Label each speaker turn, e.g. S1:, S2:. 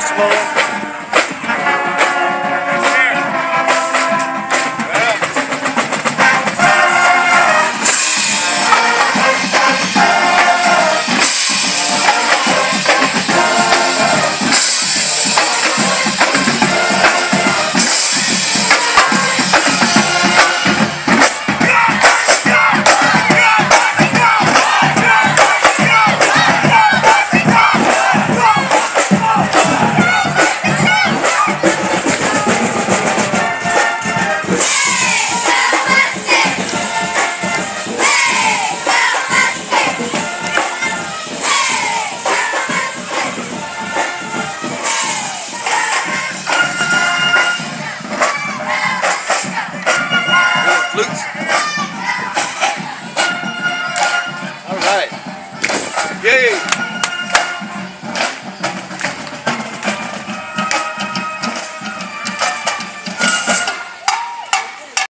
S1: smoke. Luke's